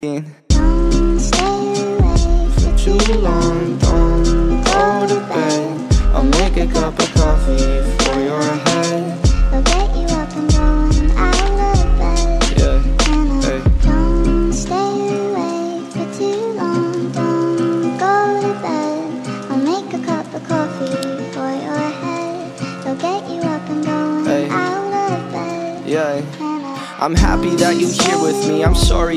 Don't stay awake for too long, don't go to bed. I'll make a cup of coffee for your head. I'll get you up and going out of bed. Yeah, and hey. Don't stay awake for too long, don't go to bed. I'll make a cup of coffee for your head. I'll get you up and going hey. out of bed. Yeah. I'm happy that you're here with me, I'm sorry